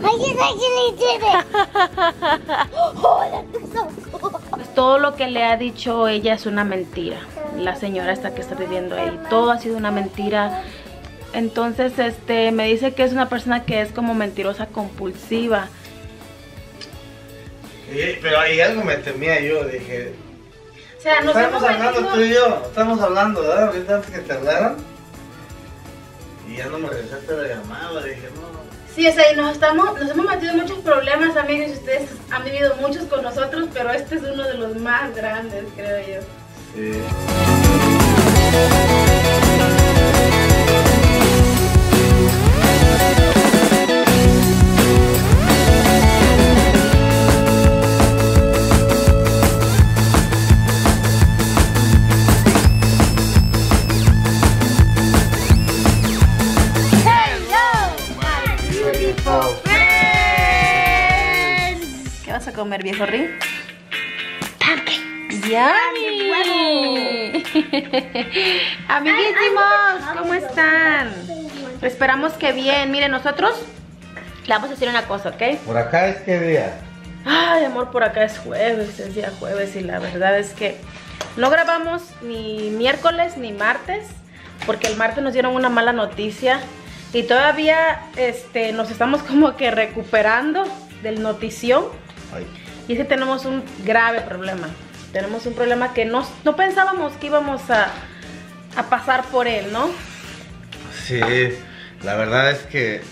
I just actually did it. oh, that's so cool. Pues todo lo que le ha dicho ella es una mentira. La señora esta que está viviendo ahí. Todo ha sido una mentira. Entonces, este, me dice que es una persona que es como mentirosa compulsiva. Y- pero ahí algo me temía yo, dije. O sea, nos Estamos hemos hablando metido- tú y yo, estamos hablando, ¿verdad? Ahorita antes que te hablaran. Y ya no me regresaste la llamada, dije, no. Sí, o sea, y nos, estamos, nos hemos metido muchos problemas, amigos, ustedes han vivido muchos con nosotros, pero este es uno de los más grandes, creo yo. Sí. Comer, viejo Ri? ¡Yummy! Amiguísimos, ¿cómo están? Esperamos que bien. Miren, nosotros le vamos a decir una cosa, ¿ok? Por acá es que día. Ay, amor, por acá es jueves, es día jueves y la verdad es que no grabamos ni miércoles ni martes porque el martes nos dieron una mala noticia y todavía este, nos estamos como que recuperando del notición Ay. y es que tenemos un grave problema. Tenemos un problema que no, no pensábamos que íbamos a, a pasar por él, ¿no? Sí, la verdad es que.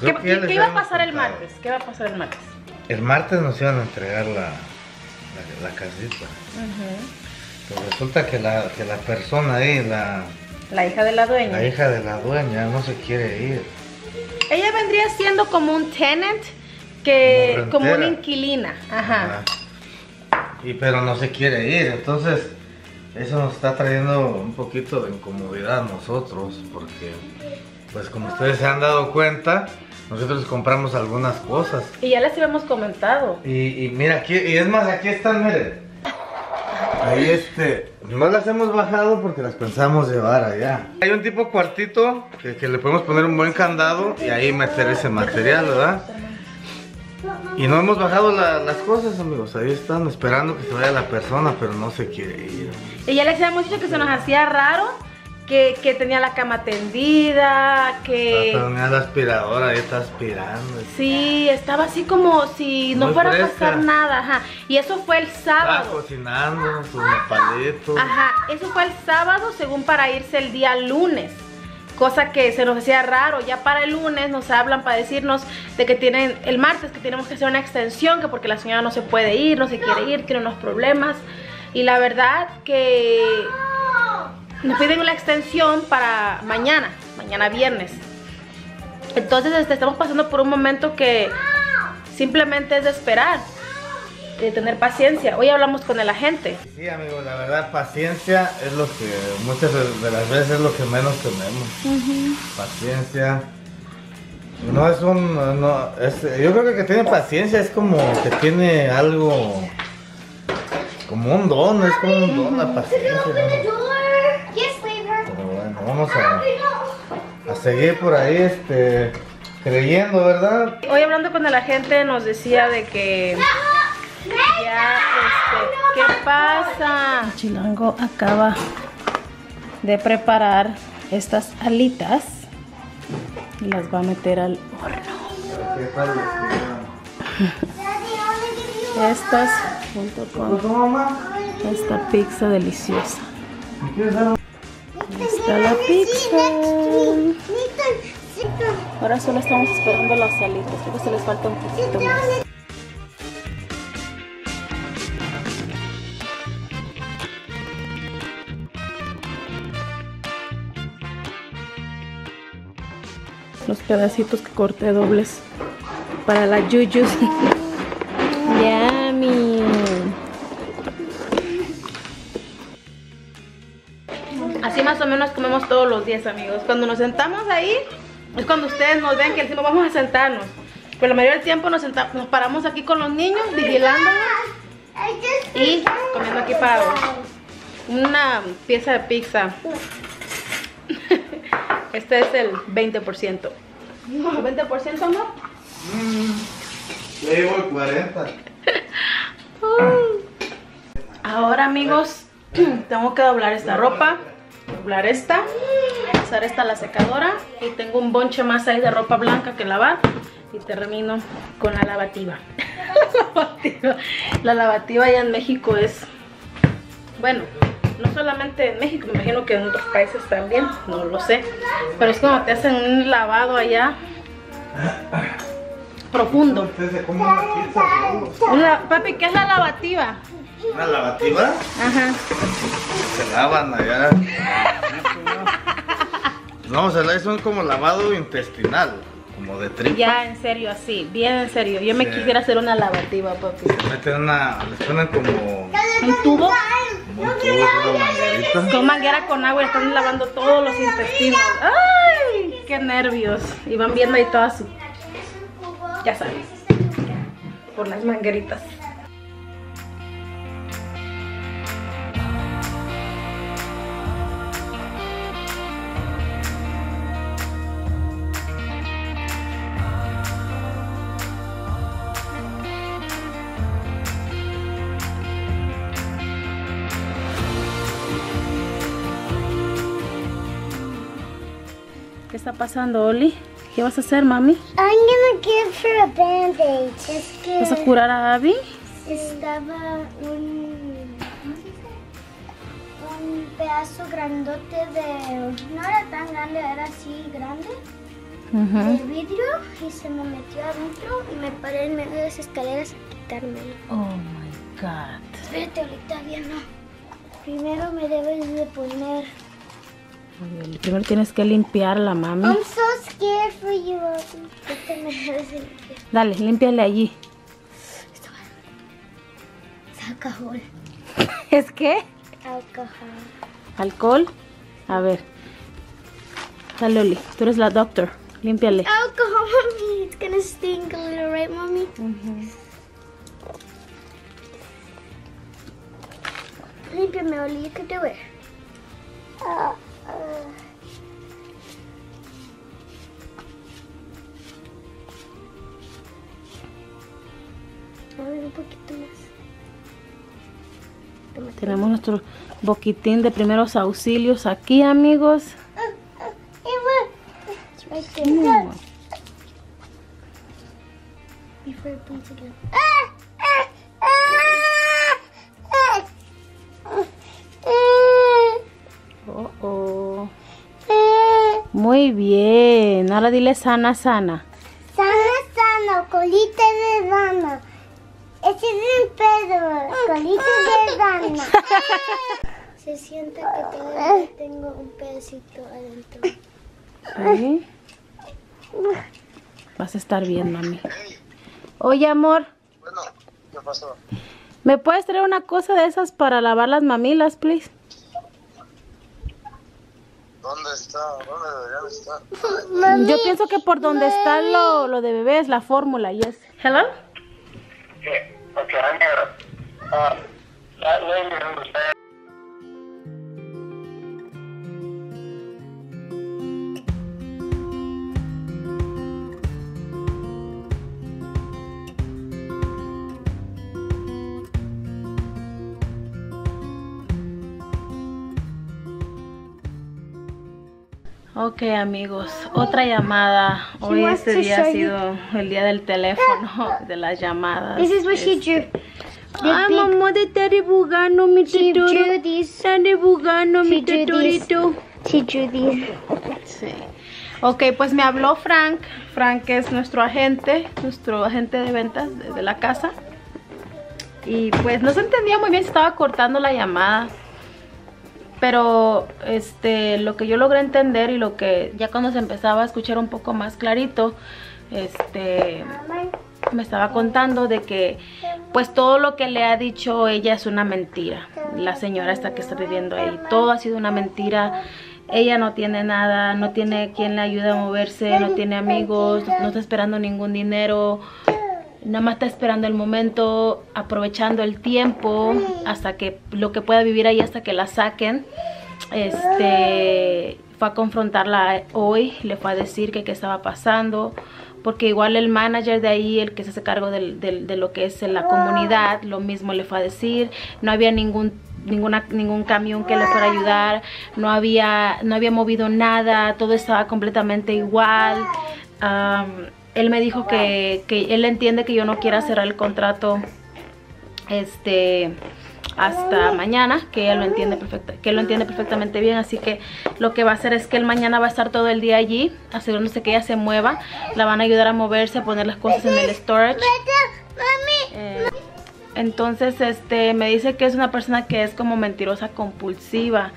¿Qué, que iba a pasar el martes? ¿Qué va a pasar el martes? El martes nos iban a entregar la, la, la casita. Pero resulta que la, que la persona ahí, la, La hija de la dueña. la hija de la dueña, no se quiere ir. Ella vendría siendo como un tenant que Como como una inquilina, ajá. Ajá. Y pero no se quiere ir, entonces eso nos está trayendo un poquito de incomodidad a nosotros, porque pues como ustedes se han dado cuenta, nosotros compramos algunas cosas. Y ya les habíamos comentado. Y, y mira aquí, y es más, aquí están, miren. Ahí este, no las hemos bajado porque las pensamos llevar allá. Hay un tipo cuartito que, que le podemos poner un buen candado y ahí meter ese material, ¿verdad? Y no hemos bajado la- las cosas, amigos. Ahí están esperando que se vaya la persona, pero no se quiere ir. Y ya les habíamos dicho que se nos hacía raro, que, que tenía la cama tendida, que Hasta tenía la aspiradora, ahí está aspirando. sí, estaba así como si no Muy fuera a pasar nada, ajá. Y eso fue el sábado. cocinando sus nopalitos. Ajá, eso fue el sábado según para irse el día lunes. Cosa que se nos hacía raro. Ya para el lunes nos hablan para decirnos de que tienen el martes que tenemos que hacer una extensión, que porque la señora no se puede ir, no se quiere ir, tiene unos problemas. Y la verdad que nos piden una extensión para mañana, mañana viernes. Entonces este, estamos pasando por un momento que simplemente es de esperar, de tener paciencia. Hoy hablamos con el agente. Sí, amigo, la verdad, paciencia es lo que muchas de las veces es lo que menos tenemos. Paciencia. No es un. No, es, yo creo que el que tiene paciencia es como que tiene algo. Como un don, es como un don la paciencia. Pero bueno, vamos a, a seguir por ahí este, creyendo, ¿verdad? Hoy hablando con el agente nos decía de que este, ¿qué pasa? Chilango acaba de preparar estas alitas y las va a meter al horno. Estas junto con esta pizza deliciosa. ¿Me quieres dar un- Ahí está la pizza. Ahora solo estamos esperando las alitas, creo que se les falta un poquito más. Pedacitos que corté dobles para la yuyus. Yummy. Así más o menos comemos todos los días, amigos. Cuando nos sentamos ahí, es cuando ustedes nos ven que decimos vamos a sentarnos. Pero la mayoría del tiempo nos, senta- nos paramos aquí con los niños, vigilándolos y comiendo aquí parados. Una pieza de pizza. Este es el 20%. No, 20% amor. Ya llevo el 40. Ahora amigos, tengo que doblar esta ropa, doblar esta, pasar esta a la secadora y tengo un bonche más ahí de ropa blanca que lavar y termino con la lavativa. la lavativa. La lavativa allá en México es, bueno, no solamente en México, me imagino que en otros países también, no lo sé, pero es como te hacen un lavado allá profundo. Una. La- papi, ¿qué es la lavativa? ¿Una lavativa? Ajá. Se lavan allá. Vamos a hablar, son como lavado intestinal, como de tripa. Ya, en serio, así, bien en serio. Yo me Sí. quisiera hacer una lavativa, papi. Se meten una, les ponen como Un tubo con manguera con agua están lavando todos los intestinos. ¡Ay! ¡Qué nervios! Y van viendo ahí todas su... Ya sabes. Por las mangueritas. Pasando, Oli? ¿Qué vas a hacer, mami? I'm gonna give her a band-aid. Es que ¿Vas a curar a Abby? estaba un, ¿cómo se dice? un pedazo grandote de... No era tan grande, era así grande. De vidrio y se me metió adentro y me paré en medio de las escaleras a quitármelo. Oh my God. Espérate, ahorita bien no. Primero me debes de poner... Primero tienes que limpiarla, mami. I'm so scared for you. Limpiar. Dale, límpiale allí. Es alcohol. ¿Es qué? Alcohol. ¿Alcohol? A ver. Dale, Oli. Tú eres la doctor. Límpiale. Alcohol, mommy. It's gonna stink a little, right, mommy? Límpiame, Oli. You can do it. Uh, nuestro boquitín de primeros auxilios aquí, amigos. Oh, oh. Muy bien. Ahora dile sana. Sana, sana, colita de dama. Ese es el pedo, colita de dama. Se siente que todavía tengo un pedacito adentro. Sí. Vas a estar bien, mami. Oye, amor. Bueno, ¿qué pasó? ¿Me puedes traer una cosa de esas para lavar las mamilas, please? ¿Dónde está? ¿Dónde deberían estar? Yo pienso que por donde está lo, lo de bebés, la fórmula, yes. Hello? Okay, okay, I'm here. Uh, that lady who Ok, amigos, otra llamada. Hoy este día ha you- sido el día del teléfono, de las llamadas. This is what she Este, drew. The Ay, big- mamá, te está dibujando mi She tetoro. drew. Está dibujando mi She drew tetorito. She drew these. Sí. Ok, pues me habló Frank. Frank es nuestro agente, nuestro agente de ventas de, de la casa. Y pues no se entendía muy bien si estaba cortando la llamada. Pero este lo que yo logré entender y lo que ya cuando se empezaba a escuchar un poco más clarito, este me estaba contando de que pues todo lo que le ha dicho ella es una mentira. La señora esta que está viviendo ahí, todo ha sido una mentira. Ella no tiene nada, no tiene quien le ayude a moverse, no tiene amigos, no está esperando ningún dinero. Nada más está esperando el momento, aprovechando el tiempo hasta que lo que pueda vivir ahí hasta que la saquen. Este fue a confrontarla hoy, le fue a decir que qué estaba pasando, porque igual el manager de ahí, el que se hace cargo de lo que es la comunidad, lo mismo le fue a decir, no había ningún ninguna ningún camión que le fuera a ayudar, no había no había movido nada, todo estaba completamente igual. Am, él me dijo que, él entiende que yo no quiera cerrar el contrato este hasta mañana, que él lo entiende perfecta, que lo entiende perfectamente bien, así que lo que va a hacer es que él mañana va a estar todo el día allí, asegurándose que ella se mueva, la van a ayudar a moverse, a poner las cosas en el storage. Eh, entonces, este, me dice que es una persona que es como mentirosa compulsiva.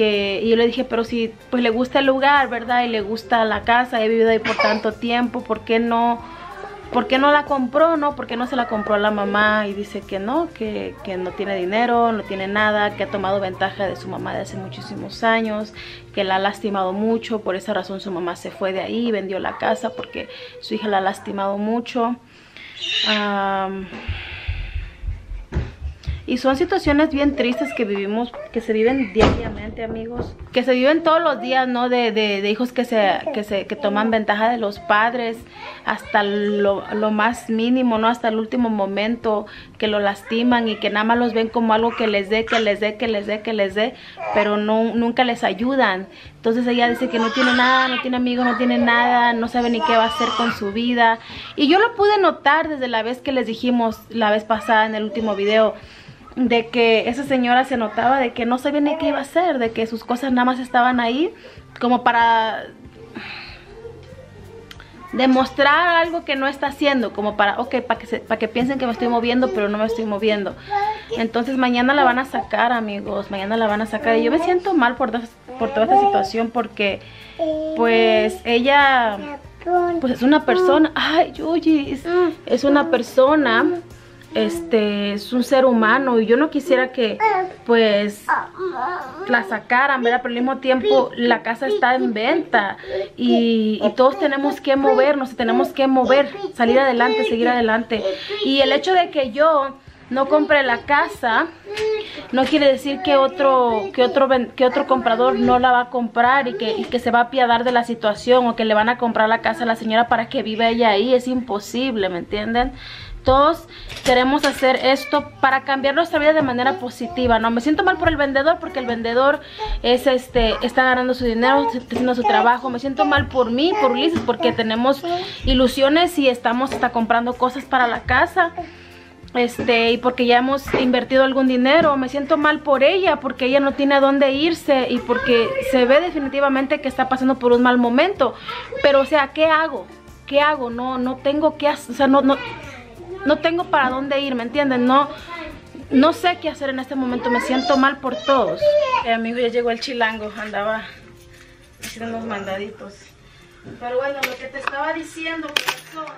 Y yo le dije, pero si pues le gusta el lugar, ¿verdad? Y le gusta la casa, he vivido ahí por tanto tiempo, ¿por qué no, por qué no la compró, no? ¿Por qué no se la compró a la mamá? Y dice que no, que, que no tiene dinero, no tiene nada, que ha tomado ventaja de su mamá de hace muchísimos años, que la ha lastimado mucho, por esa razón su mamá se fue de ahí, vendió la casa porque su hija la ha lastimado mucho. Am, y son situaciones bien tristes que vivimos, que se viven diariamente, amigos. Que se viven todos los días, ¿no? De, de- de hijos que se, que se que toman ventaja de los padres hasta lo, lo más mínimo, ¿no? Hasta el último momento, que lo lastiman y que nada más los ven como algo que les dé, que les dé, que les dé, que les dé, pero no, nunca les ayudan. Entonces ella dice que no tiene nada, no tiene amigos, no tiene nada, no sabe ni qué va a hacer con su vida. Y yo lo pude notar desde la vez que les dijimos la vez pasada en el último video de que esa señora se notaba de que no sabía ni qué iba a hacer, de que sus cosas nada más estaban ahí como para demostrar algo que no está haciendo, como para, ok, para que, se- para que piensen que me estoy moviendo, pero no me estoy moviendo. Entonces mañana la van a sacar, amigos, mañana la van a sacar. Y yo me siento mal por, por toda esta situación porque, pues, ella, pues es una persona, ay, Yuyi, es, es una persona, este, es un ser humano y yo no quisiera que, pues, la sacaran, ¿verdad? Pero al mismo tiempo la casa está en venta y, y todos tenemos que movernos, tenemos que mover, salir adelante, seguir adelante. Y el hecho de que yo no compre la casa no quiere decir que otro que otro que otro comprador no la va a comprar y que, y que se va a apiadar de la situación o que le van a comprar la casa a la señora para que viva ella ahí es imposible ¿me entienden? Todos queremos hacer esto para cambiar nuestra vida de manera positiva no me siento mal por el vendedor porque el vendedor es este está ganando su dinero está haciendo su trabajo. Me siento mal por mí por Ulises porque tenemos ilusiones y estamos hasta comprando cosas para la casa este y porque ya hemos invertido algún dinero. Me siento mal por ella porque ella no tiene a dónde irse y porque se ve definitivamente que está pasando por un mal momento. Pero o sea qué hago qué hago no no tengo que hacer o sea no no no tengo para dónde ir me entienden no no sé qué hacer en este momento me siento mal por todos. Eh, amigo ya llegó el chilango andaba haciendo unos mandaditos. Pero bueno lo que te estaba diciendo corazón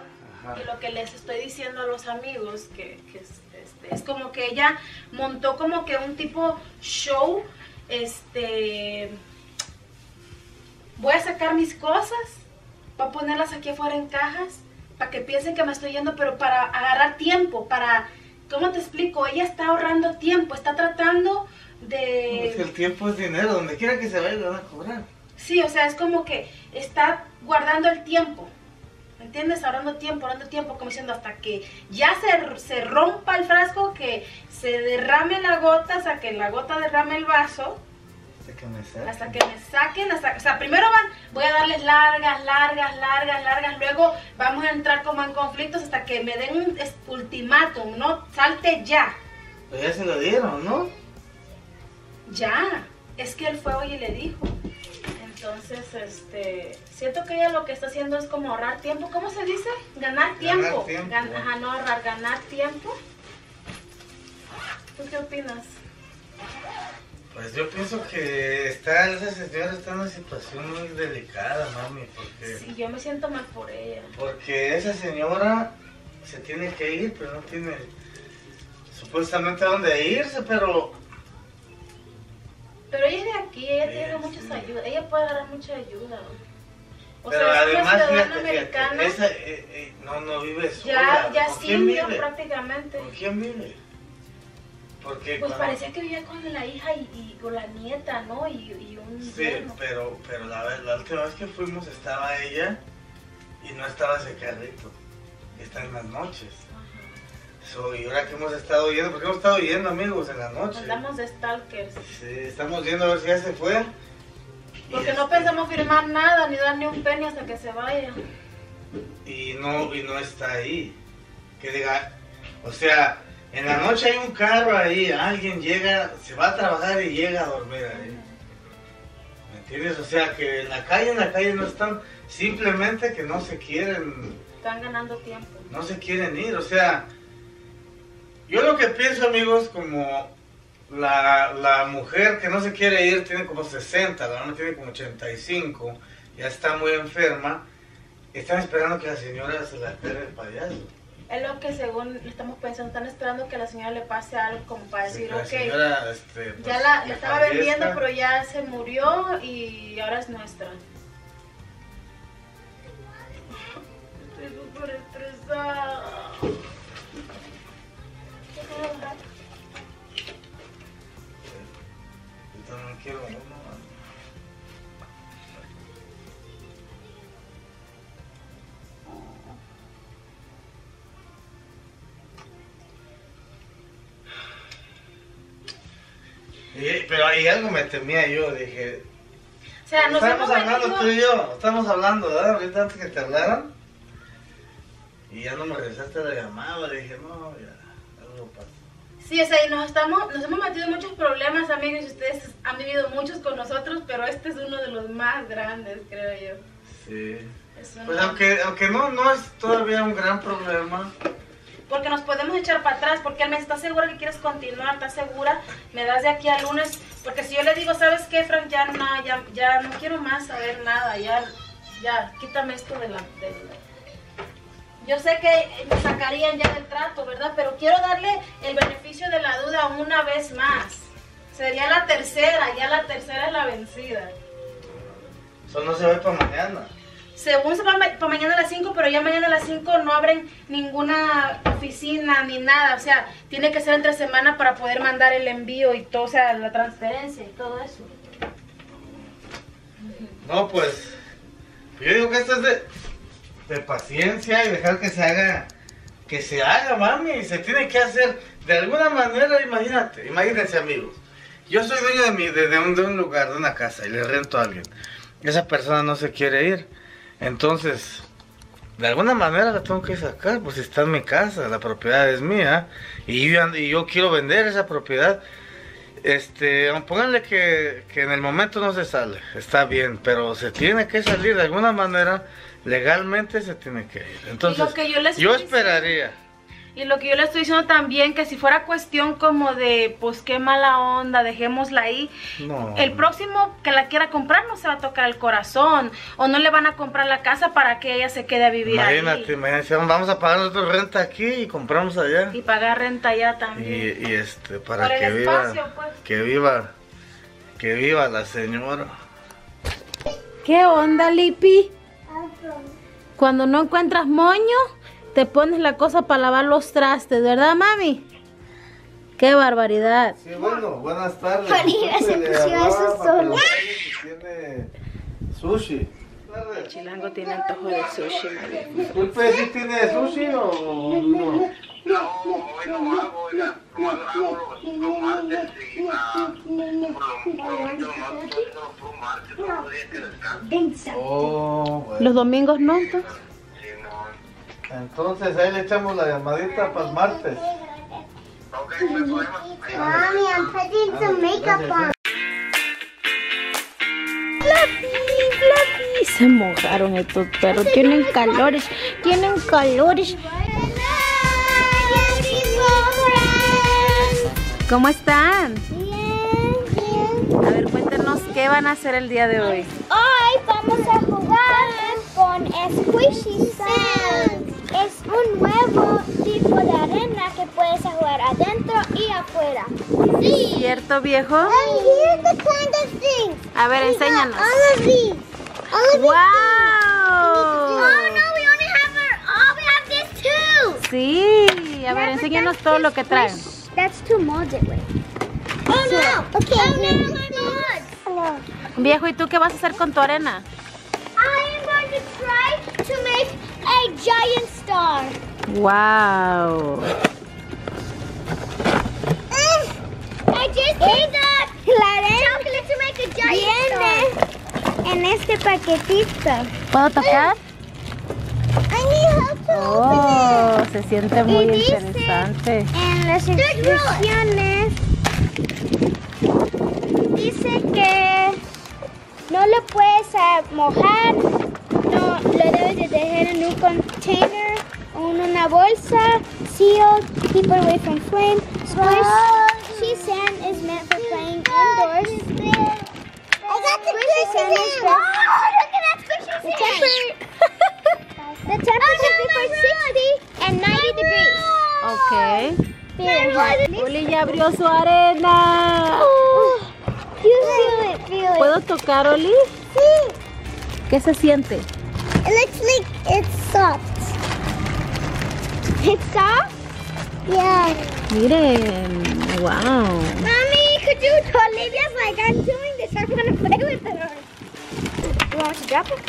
y lo que les estoy diciendo a los amigos, que, que es, este, es como que ella montó como que un tipo show, este, voy a sacar mis cosas, voy a ponerlas aquí afuera en cajas, para que piensen que me estoy yendo, pero para agarrar tiempo, para, ¿cómo te explico? Ella está ahorrando tiempo, está tratando Es que de... el tiempo es dinero, donde quiera que se vaya le van a cobrar. Sí, o sea, es como que está guardando el tiempo. ¿Me entiendes? Ahorrando tiempo, ahorrando tiempo, como diciendo hasta que ya se, se rompa el frasco, que se derrame la gota, hasta que la gota derrame el vaso, Hasta que me saque. hasta que me saquen, hasta, o sea, primero van, voy a darles largas, largas, largas, largas, luego vamos a entrar como en conflictos hasta que me den un ultimátum, no, salte ya, Pero ya se lo dieron, ¿no? ya, es que él fue hoy y le dijo. Entonces, este, siento que ella lo que está haciendo es como ahorrar tiempo. ¿Cómo se dice? Ganar tiempo. tiempo. Gan- ajá, no ahorrar, ganar tiempo. ¿Tú qué opinas? Pues yo pienso que está, esa señora está en una situación muy delicada, mami, porque, Sí, yo me siento mal por ella. porque esa señora se tiene que ir, pero no tiene supuestamente a dónde irse, pero Pero ella es de aquí, ella Sí, tiene muchas sí. ayudas. Ella puede dar mucha ayuda. O pero sea, es una además americana. esa eh, eh, no no vive sola. ya ya ¿Con quién sintió vive? prácticamente. ¿Con quién vive? Porque Pues cuando- parecía que vivía con la hija y, y con la nieta, ¿no? Y, y un Sí, yerno. pero, pero la, vez- la última vez que fuimos estaba ella y no estaba ese carrito. Está en las noches. So, y ahora que hemos estado yendo, porque hemos estado yendo amigos en la noche. Andamos de stalkers. Sí, estamos viendo a ver si ya se fue. Y Porque no este, pensamos firmar nada ni dar ni un penny hasta que se vaya. Y no, y no está ahí. Que diga, o sea, en la noche hay un carro ahí, alguien llega, se va a trabajar y llega a dormir ahí. ¿Me entiendes? O sea, que en la calle, en la calle no están, simplemente que no se quieren, Están ganando tiempo. no se quieren ir. O sea, yo lo que pienso, amigos, como la, la mujer que no se quiere ir tiene como 60, la mamá tiene como 85, ya está muy enferma. Están esperando que la señora se la pegue el payaso. Es lo que según estamos pensando, están esperando que a la señora le pase algo como para Sí, decir, ok, señora, este, pues, ya la, que la estaba fallezca. vendiendo, pero ya se murió y ahora es nuestra. Estoy súper estresada. Yo también quiero uno. Y- pero ahí algo me temía yo, dije, O sea, nos estamos hemos hablando tú y yo, estamos hablando, ¿verdad? Ahorita antes que te hablaran. Y ya no me regresaste la llamada, dije, no, ya, algo pasó. Sí, o sea, y nos, estamos, nos hemos metido en muchos problemas, amigos, y ustedes han vivido muchos con nosotros, pero este es uno de los más grandes, creo yo. Sí. Pues aunque, aunque no, no es todavía un gran problema. Porque nos podemos echar para atrás, porque él me está segura que quieres continuar, ¿estás segura? Me das de aquí al lunes, porque si yo le digo, ¿sabes qué, Frank? Ya no, ya, ya no quiero más saber nada, ya, ya, quítame esto de la... Yo sé que me sacarían ya del trato, ¿verdad? Pero quiero darle el beneficio de la duda una vez más. Sería la tercera, ya la tercera es la vencida. Eso no se ve para mañana. Según se va para mañana a las 5, pero ya mañana a las 5 no abren ninguna oficina ni nada. O sea, tiene que ser entre semana para poder mandar el envío y todo, o sea, la transferencia y todo eso. No, pues. Yo digo que esto es de, de paciencia y dejar que se haga. Que se haga, mami. Se tiene que hacer. De alguna manera, imagínate. Imagínense, amigos. Yo soy dueño de, mi, de, de un, de un lugar, de una casa, y le rento a alguien. Esa persona no se quiere ir. Entonces, de alguna manera la tengo que sacar, pues está en mi casa, la propiedad es mía. Y yo, y yo quiero vender esa propiedad. Este, pónganle que, que en el momento no se sale, está bien, pero se tiene que salir de alguna manera, legalmente se tiene que ir. Entonces, que yo les yo esperaría. Y lo que yo le estoy diciendo también, que si fuera cuestión como de, pues qué mala onda, dejémosla ahí. No. El próximo que la quiera comprar no se va a tocar el corazón. O no le van a comprar la casa para que ella se quede a vivir Imagínate, ahí. imagínate, vamos a pagar nosotros renta aquí y compramos allá. Y pagar renta Y, también. y este, para Por el que viva, espacio, pues. que viva, que viva la señora. ¿Qué onda, Lipi? Cuando no encuentras moño, te pones la cosa para lavar los trastes, ¿verdad, mami? Qué barbaridad. Sí, bueno, buenas tardes. María, se hablaba eso tiene sushi. El chilango tiene antojo de sushi, María. Disculpe, ¿sí tiene sushi o no? No, hoy no hago, oiga, no hago los, martes y por los días que descanso. Oh, bueno. Los domingos no, pues. Entonces ahí le echamos la llamadita para el martes. Ok, no hay problema. Ahí va. Mommy, I'm putting some makeup on. Se mojaron estos perros. Tienen calores. Tienen calores. ¿Cómo están? Bien, bien. A ver, cuéntenos qué van a hacer el día de hoy. Hoy vamos a jugar con Squishy Sands. Es un nuevo tipo de arena que puedes jugar adentro y afuera. Sí. ¿Cierto, viejo? And here's the kind of things. A ver, enséñanos. All of these. All of these. ¡Wow! Oh no, we only have our, oh we have this too. Sí, a ver, enséñanos todo lo que traen. that's to mold it with. Oh no! Okay. Oh no, my mods! Viejo, ¿y tú qué vas a hacer con tu arena? A giant star. Wow. I just that. La arena chocolate to make a giant star. en este paquetito. ¿Puedo tocar? I need help to Oh, se siente muy Y interesante. En las instrucciones dice que no lo puedes ah, mojar, lo debes de dejar en un container o en una bolsa, sealed, keep away from flame. Squishy sand is meant for playing indoors. I got the squishy sand. Is oh, look at that squishy sand. The temperature is between 60 and 90 degrees. Ok. Feel Uli ya abrió su arena. You feel it, feel it. ¿Puedo tocar, Oli? Sí. ¿Qué se siente? It looks like it's soft. It's soft? Yeah. Miren. Wow. Mommy, could you tell Olivia's like, I'm doing this. I'm gonna play with it. You want to drop it?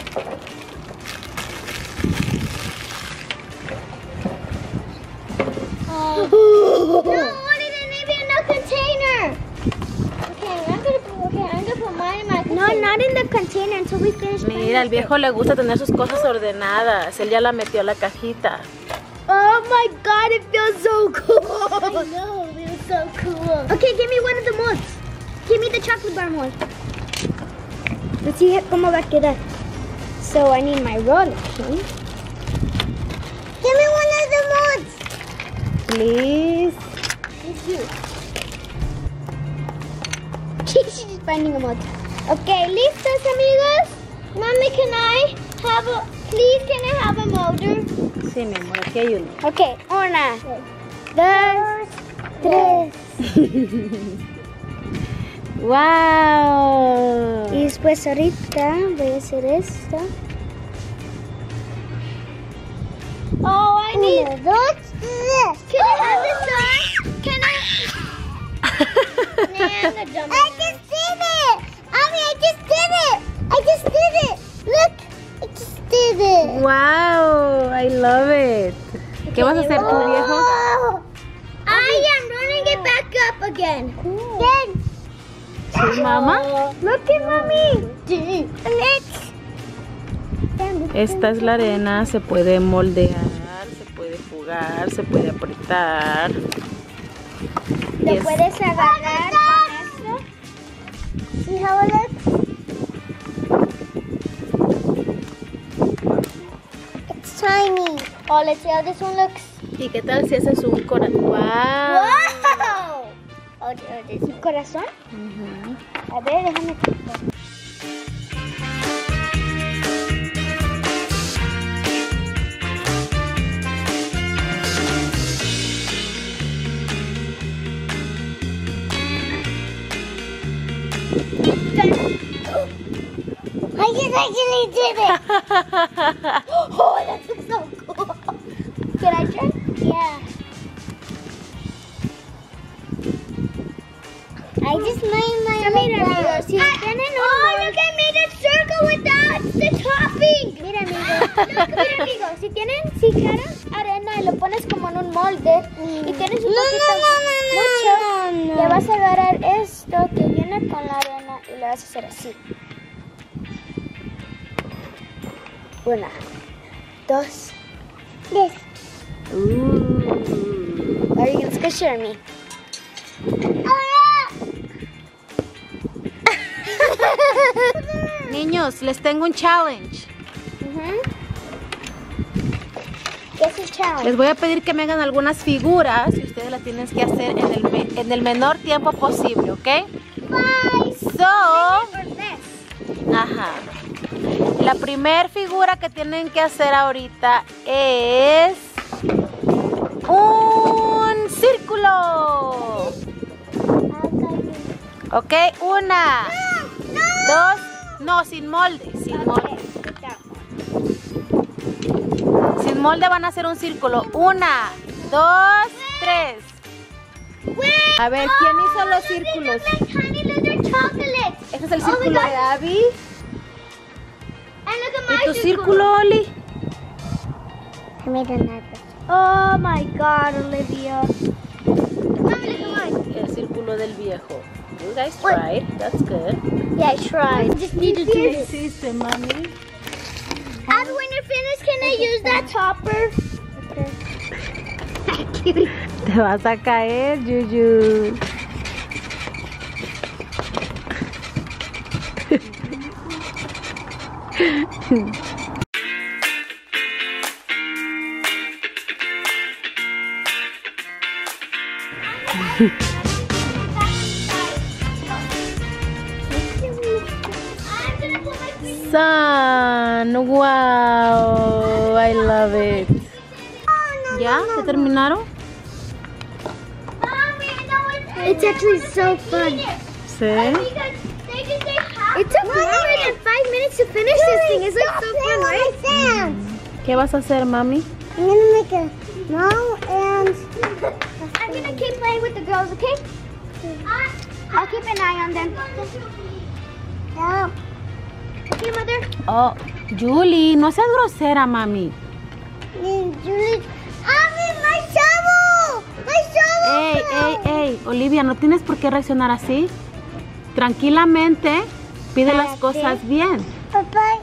Oh. no, Olivia, maybe in the container. Mira, al viejo le gusta tener sus cosas ordenadas. Él ya la metió a la cajita. Oh my god, it feels so cool. I know, it feels so cool. Okay, give me one of the molds. Give me the chocolate bar mold. Let's see cómo va a quedar. So I need my roller pin. Give me one of the molds. Please. It's you. She's finding a mold. Okay, listos amigos. Mommy, can I have a, please can I have a molder? Sí, mi amor, aquí hay uno. Ok, una, dos, tres. ¡Wow! Y después ahorita voy a hacer esto. Oh, I need. Uno, dos, tres. Can I have this star? Oh. Can I? nah, I'm gonna jump I just did it. Mommy, I just did it. I just did it. Look, I just did it. ¡Wow! I love it. ¿Qué vas a hacer tú, viejo? Oh, I am running it back up again. Then. ¿Sí, mamá? Look at mommy. Let's. Esta es la arena, se puede moldear, se puede jugar, se puede apretar. Lo es- puedes agarrar. See how it looks? It's tiny. Oh, let's see how this one looks. ¿Y qué tal si ese es un corazón? ¡Wow! Wow. Oh, this one. ¿Corazón? Ujú. A ver, déjame just actually it. oh, that looks so cool. Can I try? Yeah. I just made my mira, amigos, si tienen un Oh, look, I made a circle without the topping. Mira, amigos. Look, mira, amigos, si tienen, si arena y lo pones como en un molde y tienes un poquito mucho, le vas a agarrar esto que viene con la arena y le vas a hacer así. Una, dos, tres. Uh. Are you it or me? Niños, les tengo un challenge. ¿Qué es el challenge? Les voy a pedir que me hagan algunas figuras y ustedes las tienen que hacer en el, en el menor tiempo posible, ¿ok? Bye. So, ajá. La primer figura que tienen que hacer ahorita es un círculo. ¿Ok? Una, dos, no, sin molde, sin molde. Sin molde van a hacer un círculo. Una, dos, tres. A ver, ¿quién hizo los círculos? Este es el círculo de Abby. And look at my ¿Y tu círculo, Oli? I made another. Oh my god, Olivia. Mommy, look at mine. El círculo del viejo. You guys What? tried. That's good. Yeah, I tried. Just need to do this. hiciste, mami? Abby, when you're finished, can I use that topper? Okay. Te vas a caer, Yuyu. I'm gonna put my feet. Sun, wow, I love it. ¿Ya? ¿Se terminaron? It's, actually so fun. Sí. It took to finish this thing. It's like so fun, right? ¿Qué vas a hacer, mami? I'm gonna make a no and I'm gonna keep playing with the girls, okay? I'll keep an eye on them. Yeah. Okay, mother. Oh, Julie, no seas grosera, mami. Julie. Mommy, my shovel! My shovel! Ey, ey, ey, Olivia, no tienes por qué reaccionar así. Tranquilamente, pide las cosas bien. Papá.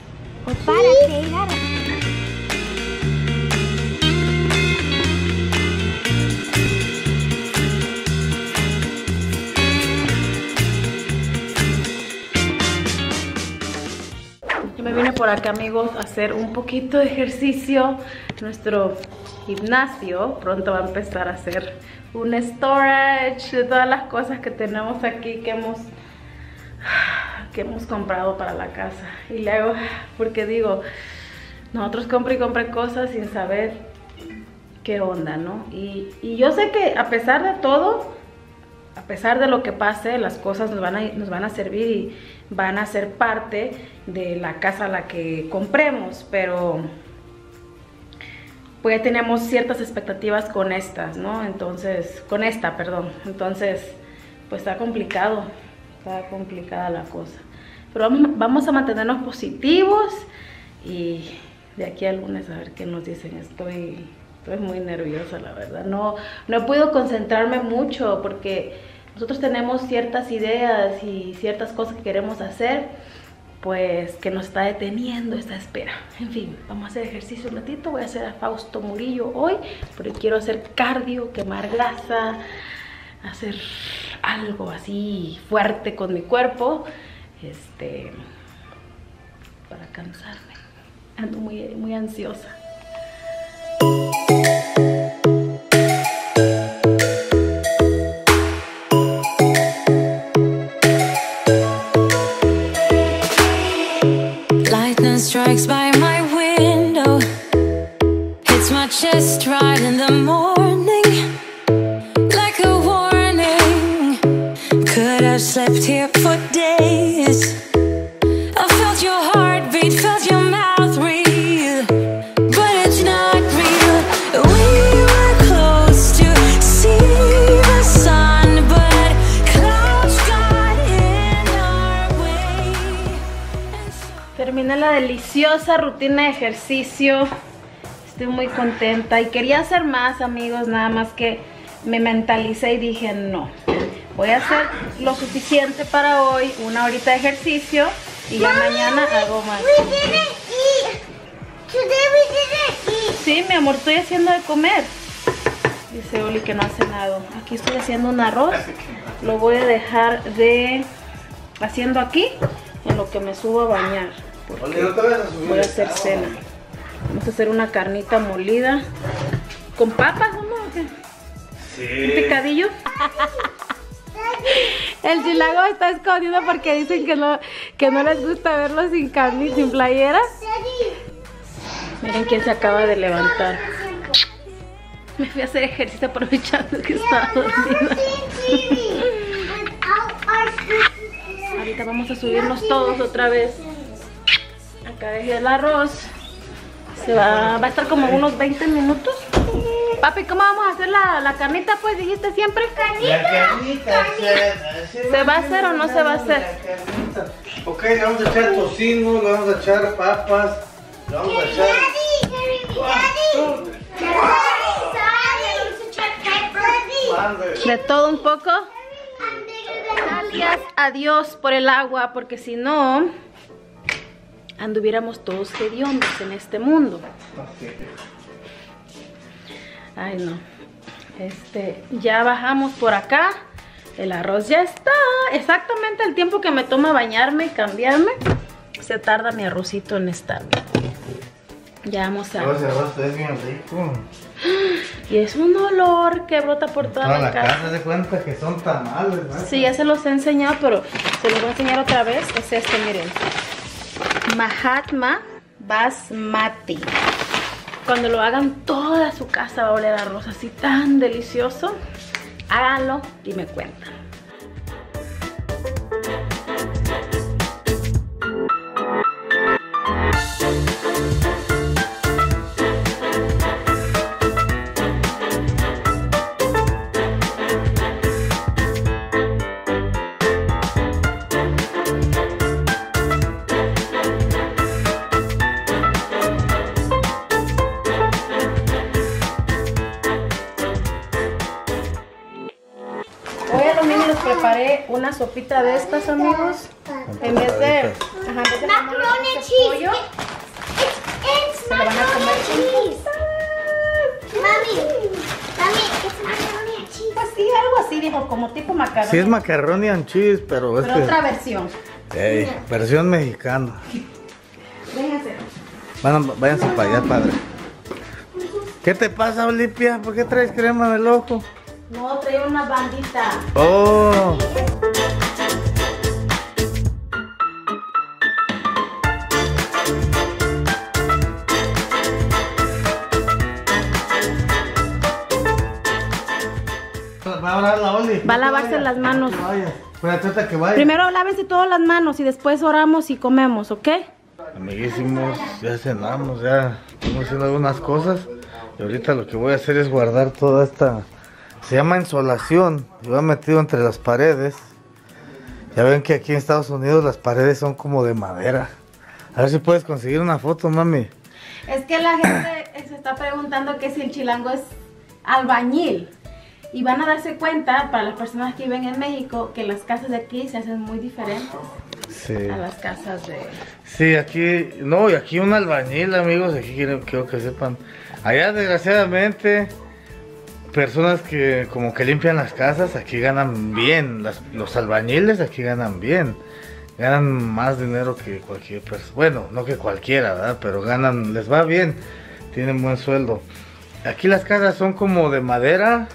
Párate, Yo me vine por acá, amigos, a hacer un poquito de ejercicio. Nuestro gimnasio pronto va a empezar a hacer un storage de todas las cosas que tenemos aquí que hemos que hemos comprado para la casa. Y luego, porque digo, nosotros compra y compra cosas sin saber qué onda, ¿no? Y, y yo sé que a pesar de todo, a pesar de lo que pase, las cosas nos van a, nos van a servir y van a ser parte de la casa a la que compremos, pero pues tenemos ciertas expectativas con estas, ¿no? Entonces, con esta, perdón. Entonces, pues está complicado, está complicada la cosa. Pero vamos, a mantenernos positivos y de aquí al lunes a ver qué nos dicen. Estoy, estoy muy nerviosa, la verdad. No, no he podido concentrarme mucho porque nosotros tenemos ciertas ideas y ciertas cosas que queremos hacer, pues que nos está deteniendo esta espera. En fin, vamos a hacer ejercicio un ratito. Voy a hacer a Fausto Murillo hoy, porque quiero hacer cardio, quemar grasa, hacer algo así fuerte con mi cuerpo, este, para cansarme. Ando muy, muy ansiosa. Lightning strikes by my window. Hits my chest right in the morning. Here for days. I felt your heartbeat, felt your mouth breathe. But it's not real. We were close to see the sun, but clouds got in our way. Terminé la deliciosa rutina de ejercicio. Estoy muy contenta y quería hacer más, amigos, nada más que me mentalicé y dije no. Voy a hacer lo suficiente para hoy, una horita de ejercicio y ya mañana hago más. We didn't eat. Today we didn't eat. Sí, mi amor, estoy haciendo de comer. Dice Oli que no ha cenado. Aquí estoy haciendo un arroz. Lo voy a dejar de haciendo aquí en lo que me subo a bañar. porque no voy a hacer cena. Vamos a hacer una carnita molida con papas, ¿no? ¿O qué? Un Sí. picadillo. El chilago está escondido porque dicen que no, que no les gusta verlo sin carne, sin playera. Miren quién se acaba de levantar. Me fui a hacer ejercicio aprovechando que estaba dormida. Ahorita vamos a subirnos todos otra vez. Acá dejé el arroz. Se va, va a estar como unos 20 minutos. Papi, ¿cómo vamos a hacer la, la carnita? Pues dijiste siempre. La carnita, se, ¿Se va a hacer o no se va a hacer? Ok, le vamos a echar tocino, le vamos a echar papas, le vamos a echar... De todo un poco. Gracias a Dios por el agua, porque si no, anduviéramos todos hediondos en este mundo. Ay, no. Este, ya bajamos por acá. El arroz ya está. Exactamente el tiempo que me toma bañarme y cambiarme. Se tarda mi arrocito en estar. Ya vamos a... Ese arroz es bien rico. Y es un olor que brota por toda, Toda la, la casa. casa se cuenta que son tamales, ¿no? Sí, ya se los he enseñado, pero se los voy a enseñar otra vez. Es este, miren. Mahatma Basmati. Cuando lo hagan, toda su casa va a oler a arroz así tan delicioso. Háganlo y me cuentan. Una sopita de estas, amigos. En vez de, ajá, en vez de Macaroni ponerle and este cheese. pollo, It's se lo van a comer cheese. Mami, mami, it's macaroni and cheese. Pues sí, algo así, dijo, como tipo macaroni. Sí es macaroni and cheese, pero es pero que... otra versión. Ey, versión mexicana. Déjense. Van, váyanse para allá, padre. ¿Qué te pasa, Olivia? ¿Por qué traes crema en el ojo? No, traía una bandita. Oh, va a orar la Oli. Va a lavarse las manos. Que vaya. Espérate ahorita que vaya. Primero lávense todas las manos y después oramos y comemos, ¿ok? Amiguísimos, ya cenamos, ya estamos haciendo algunas cosas. Y ahorita lo que voy a hacer es guardar toda esta. Se llama insolación. Yo he metido entre las paredes. Ya ven que aquí en Estados Unidos las paredes son como de madera. A ver si puedes conseguir una foto, mami. Es que la gente se está preguntando que si el chilango es albañil. Y van a darse cuenta, para las personas que viven en México, que las casas de aquí se hacen muy diferentes Sí. a las casas de... Sí, aquí, no, y aquí un albañil, amigos, aquí quiero, quiero que sepan. Allá, desgraciadamente, personas que como que limpian las casas, aquí ganan bien. Las- los albañiles aquí ganan bien. Ganan más dinero que cualquier persona. Bueno, no que cualquiera, ¿verdad? Pero ganan, les va bien. Tienen buen sueldo. Aquí las casas son como de madera,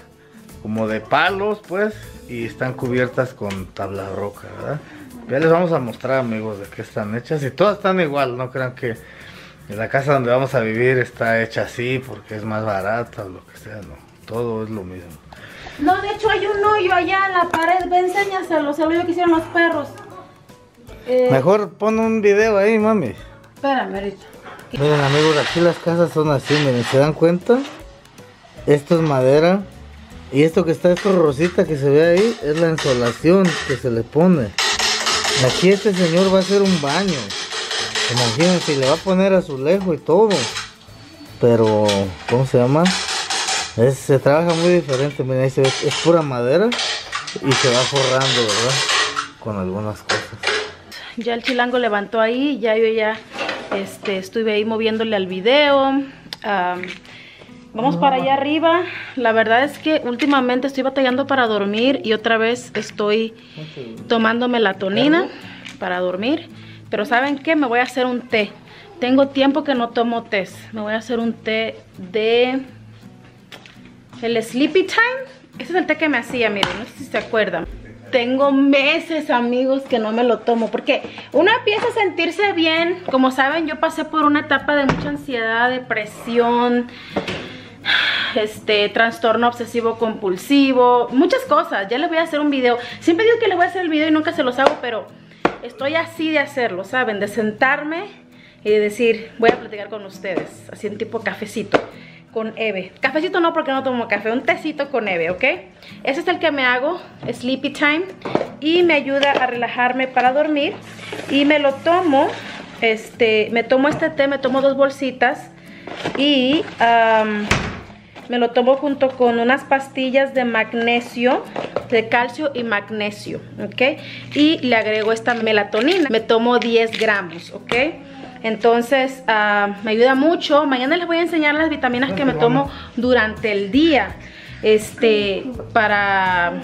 como de palos, pues, y están cubiertas con tabla roca, ¿verdad? Ya les vamos a mostrar, amigos, de qué están hechas. Y todas están igual, no crean que la casa donde vamos a vivir está hecha así porque es más barata o lo que sea, no. Todo es lo mismo. No, de hecho hay un hoyo allá en la pared. Ve, enséñaselo, se lo hoyo que hicieron los perros. Eh, Mejor pon un video ahí, mami. Espérame ahorita. Miren, amigos, aquí las casas son así, miren, ¿se dan cuenta? Esto es madera. Y esto que está, esto rosita que se ve ahí, es la insolación que se le pone. Aquí este señor va a hacer un baño. Imagínense, le va a poner azulejo y todo. Pero, ¿cómo se llama? Se trabaja muy diferente, miren, ahí se ve, es pura madera y se va forrando, ¿verdad? Con algunas cosas. Ya el chilango levantó ahí, ya yo ya este, estuve ahí moviéndole al video. Am, vamos para allá arriba. La verdad es que últimamente estoy batallando para dormir y otra vez estoy tomando melatonina para dormir. Pero ¿saben qué? Me voy a hacer un té. Tengo tiempo que no tomo té. Me voy a hacer un té de... El Sleepy Time. Ese es el té que me hacía, miren, no sé si se acuerdan. Tengo meses, amigos, que no me lo tomo. Porque uno empieza a sentirse bien. Como saben, yo pasé por una etapa de mucha ansiedad, depresión, este, trastorno obsesivo compulsivo, muchas cosas. Ya les voy a hacer un video. Siempre digo que les voy a hacer el video y nunca se los hago, pero estoy así de hacerlo, ¿saben? De sentarme y de decir, voy a platicar con ustedes, así en tipo cafecito. con Eve. Cafecito no porque no tomo café, un tecito con Eve, ¿ok? Ese es el que me hago, Sleepy Time, y me ayuda a relajarme para dormir. Y me lo tomo, este, me tomo este té, me tomo dos bolsitas y me lo tomo junto con unas pastillas de magnesio, de calcio y magnesio, ¿ok? Y le agrego esta melatonina. Me tomo 10 gramos, ¿ok? Entonces, me ayuda mucho. Mañana les voy a enseñar las vitaminas que me tomo durante el día. Este, para,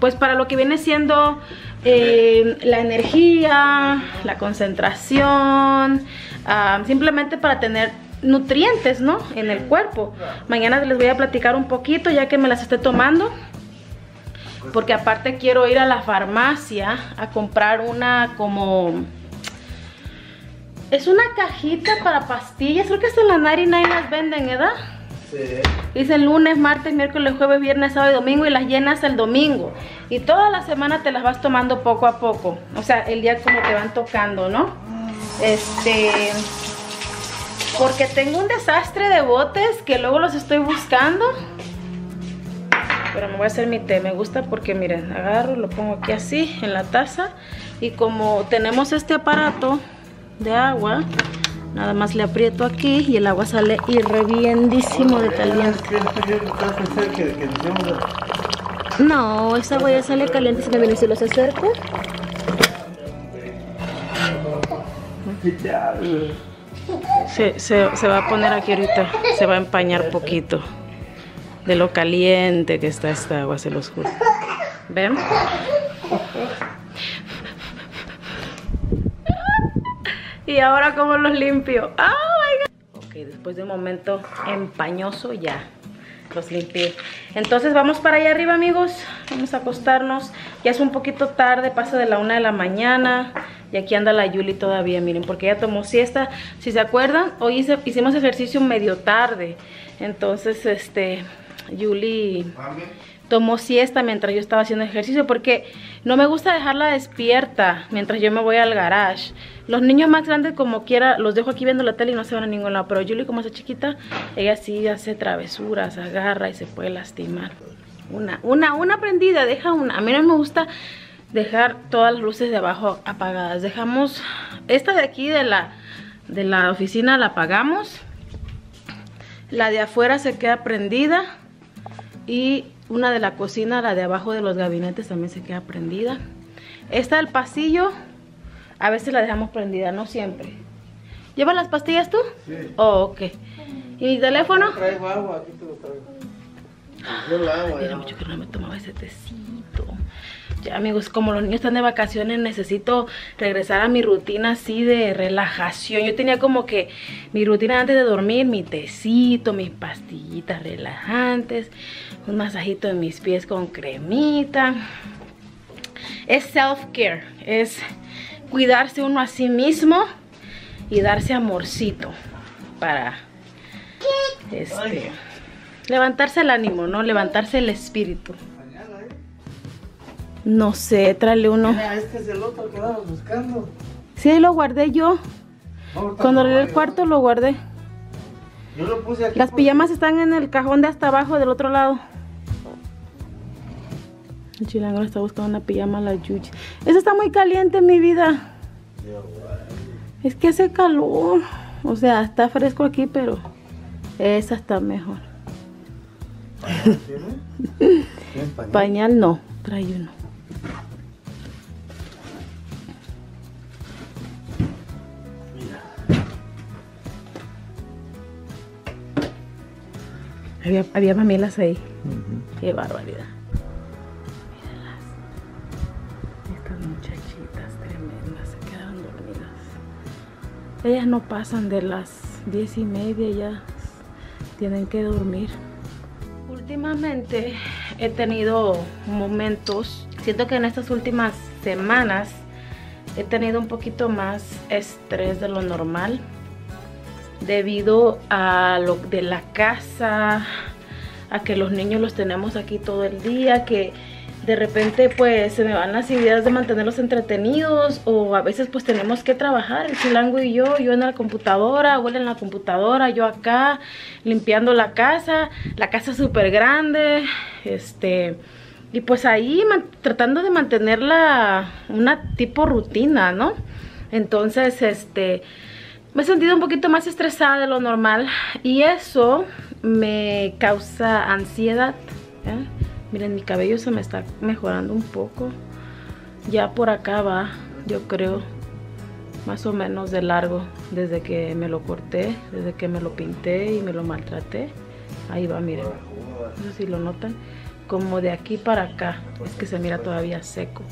pues para lo que viene siendo eh, la energía, la concentración, simplemente para tener nutrientes, ¿no? En el cuerpo. Mañana les voy a platicar un poquito ya que me las esté tomando. Porque aparte quiero ir a la farmacia a comprar una como... Es una cajita para pastillas. Creo que hasta en la 99 las venden, ¿verdad? Sí. Dicen lunes, martes, miércoles, jueves, viernes, sábado y domingo y las llenas el domingo. Y toda la semana te las vas tomando poco a poco. O sea, el día como te van tocando, ¿no? Este... Porque tengo un desastre de botes que luego los estoy buscando. Pero me voy a hacer mi té. Me gusta porque, miren, agarro, lo pongo aquí así, en la taza. Y como tenemos este aparato de agua, nada más le aprieto aquí y el agua sale hirviendísimo de caliente. No, esa agua ya sale caliente si me si los acerco. Se, se- va a poner aquí ahorita, se va a empañar poquito de lo caliente que está esta agua, se los juro. ¿Ven? Y ahora cómo los limpio. ¡Oh, my God! Ok, después de un momento empañoso ya los limpié. Entonces vamos para allá arriba, amigos. Vamos a acostarnos. Ya es un poquito tarde, pasa de la una de la mañana. Y aquí anda la Yuli todavía, miren, porque ella tomó siesta. Si se acuerdan, hoy hice- hicimos ejercicio medio tarde. Entonces, este, Yuli tomó siesta mientras yo estaba haciendo ejercicio porque no me gusta dejarla despierta mientras yo me voy al garage. Los niños más grandes como quiera los dejo aquí viendo la tele y no se van a ningún lado, pero Julie como es chiquita, ella sí hace travesuras, agarra y se puede lastimar. Una, una, una prendida, deja una. A mí no me gusta dejar todas las luces de abajo apagadas. Dejamos esta de aquí de la de la oficina la apagamos. La de afuera se queda prendida y una de la cocina, la de abajo de los gabinetes también se queda prendida. Esta del pasillo, a veces la dejamos prendida, no siempre. ¿Llevas las pastillas tú? Sí. Oh, ok. ¿Y mi teléfono? Traigo agua, aquí te lo traigo. Yo agua, Mira ya. mucho que no me tomaba ese tecito. Ya amigos, como los niños están de vacaciones, necesito regresar a mi rutina así de relajación. Yo tenía como que mi rutina antes de dormir, mi tecito, mis pastillitas relajantes, un masajito en mis pies con cremita. Es self-care, es cuidarse uno a sí mismo y darse amorcito para este, levantarse el ánimo, ¿no? Levantarse el espíritu. No sé, tráele uno. Mira, este es el otro que andaba buscando. Sí, lo guardé yo. Cuando arreglé el cuarto lo guardé. Yo lo puse aquí. Las porque- pijamas están en el cajón de hasta abajo del otro lado. El chilango le está buscando una pijama a la Yuchi. Esa está muy caliente, mi vida. Es que hace calor. O sea, está fresco aquí, pero esa está mejor. ¿Tiene? ¿Tiene pañal? Pañal no, trae uno. Había, había mamilas ahí. Qué barbaridad. Estas muchachitas tremendas se quedaron dormidas. Ellas no pasan de las diez y media ya. Tienen que dormir. Últimamente he tenido momentos, siento que en estas últimas semanas he tenido un poquito más estrés de lo normal debido a lo de la casa, a que los niños los tenemos aquí todo el día, que de repente pues se me van las ideas de mantenerlos entretenidos o a veces pues tenemos que trabajar, el chilango y yo, yo en la computadora, abuela en la computadora, yo acá limpiando la casa, la casa súper grande, este, y pues ahí tratando de mantenerla una tipo rutina, ¿no? Entonces, este, me he sentido un poquito más estresada de lo normal y eso me causa ansiedad, ¿eh? Miren, mi cabello se me está mejorando un poco. Ya por acá va, yo creo, más o menos de largo. Desde que me lo corté, desde que me lo pinté y me lo maltraté. Ahí va, miren. No sé si lo notan. Como de aquí para acá. Es que se mira todavía seco.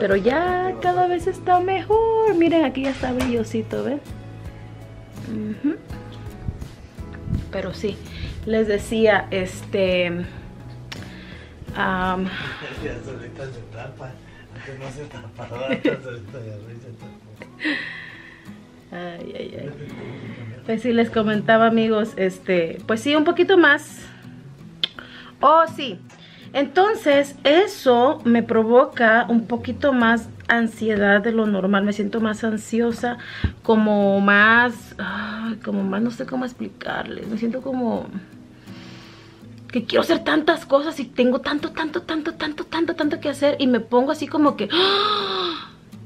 Pero ya cada vez está mejor. Miren, aquí ya está brillosito, ¿ven? Pero sí, les decía, este Um, ay, ay, ay. Pues sí, les comentaba, amigos, este, pues sí, un poquito más. Oh, sí. Entonces, eso me provoca un poquito más ansiedad de lo normal. Me siento más ansiosa, como más, como más, no sé cómo explicarles. Me siento como que quiero hacer tantas cosas y tengo tanto, tanto, tanto, tanto, tanto, tanto que hacer y me pongo así como que... ¡ah!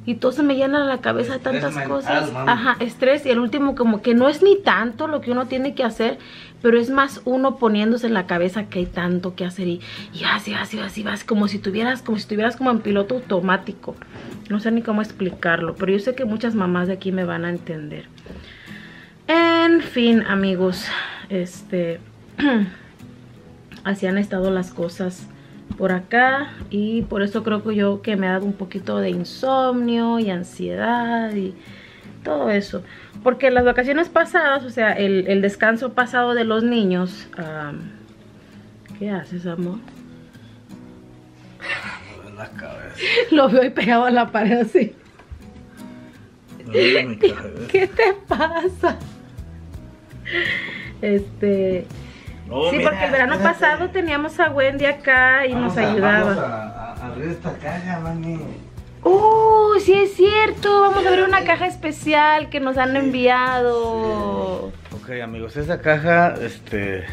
Y todo se me llena la cabeza de tantas cosas. Ajá, estrés. Y el último como que no es ni tanto lo que uno tiene que hacer, pero es más uno poniéndose en la cabeza que hay tanto que hacer. Y, y así, así, así, vas como si tuvieras, como si estuvieras como en piloto automático. No sé ni cómo explicarlo, pero yo sé que muchas mamás de aquí me van a entender. En fin, amigos, este... así han estado las cosas por acá y por eso creo que yo que me ha dado un poquito de insomnio y ansiedad y todo eso porque las vacaciones pasadas, o sea, el, descanso pasado de los niños ¿qué haces amor? La cabeza. Lo veo ahí pegado a la pared así ¿Qué te pasa? Este sí, porque el verano pasado teníamos a Wendy acá y nos ayudaba. Vamos a, abrir esta caja, mami. ¡Oh, sí es cierto! Vamos a abrir una caja especial que nos han enviado. Ok, amigos, esa caja, este...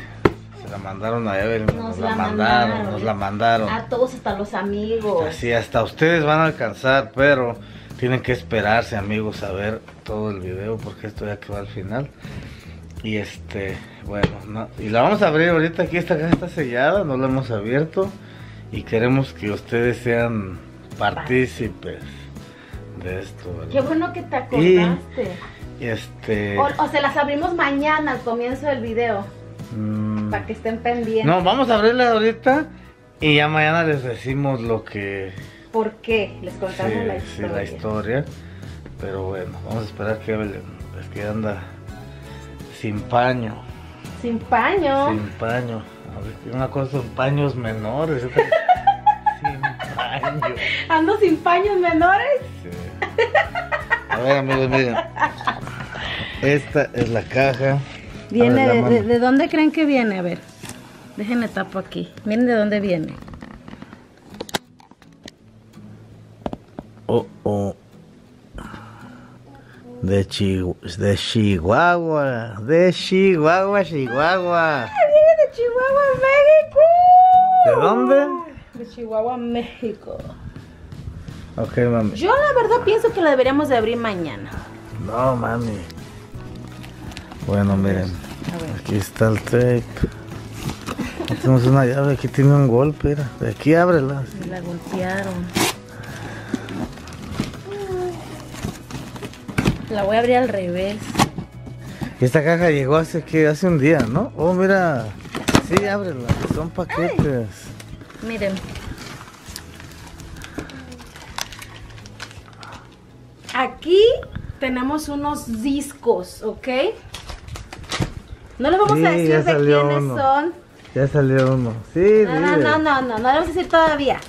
Se la mandaron a Evelyn, nos, la, mandaron, nos la mandaron. A todos, hasta los amigos. Así, hasta ustedes van a alcanzar, pero tienen que esperarse, amigos, a ver todo el video, porque esto ya quedó al final. Y este, bueno, no, y la vamos a abrir ahorita aquí, esta caja está sellada, no la hemos abierto y queremos que ustedes sean partícipes de esto. Qué bueno que te acordaste. Y, este... O, se las abrimos mañana al comienzo del video. Mm. para que estén pendientes. No, vamos a abrirla ahorita y ya mañana les decimos lo que... ¿Por qué? Les contamos la historia. Sí, la historia. Pero bueno, vamos a esperar que es que anda sin paño. Sin paño. Sin paño. A ver, una cosa son paños menores. sin paño. ¿Ando sin paños menores? Sí. A ver, amigos, miren. Esta es la caja. Viene, de, de, dónde creen que viene? A ver, déjenme tapo aquí. Miren de dónde viene. Oh, oh. De, de Chihuahua, de Chihuahua, Chihuahua. viene de Chihuahua, México. ¿De dónde? De Chihuahua, México. Ok, mami. Yo la verdad pienso que la deberíamos de abrir mañana. No, mami. Bueno, miren. Aquí está el tape. tenemos una llave, aquí tiene un golpe, mira. De aquí ábrela. la golpearon. La voy a abrir al revés. Esta caja llegó hace que hace un día, ¿no? Oh, mira. Sí, ábrela. Son paquetes. Miren. Aquí tenemos unos discos, ¿ok? No les vamos a decir de quiénes son. Ya salió uno. Sí, no, no, no, no, no, no le vamos a decir todavía.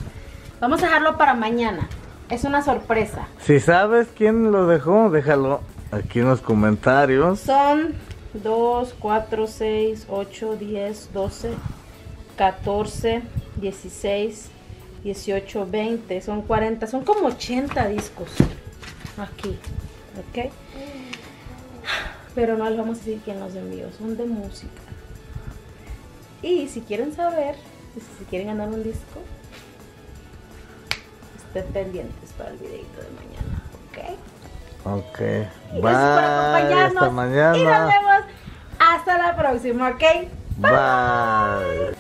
Vamos a dejarlo para mañana. Es una sorpresa. Si sabes quién lo dejó, déjalo aquí en los comentarios. Son 2, 4, 6, 8, 10, 12, 14, 16, 18, 20, son 40, son como 80 discos aquí, ¿ok? Pero no les vamos a decir quién los envió, son de música. Y si quieren saber, si quieren ganar un disco, estén pendientes para el videito de mañana, ¿ok? Ok. Y Gracias por acompañarnos. Hasta mañana. Y nos vemos hasta la próxima, ¿ok? Bye.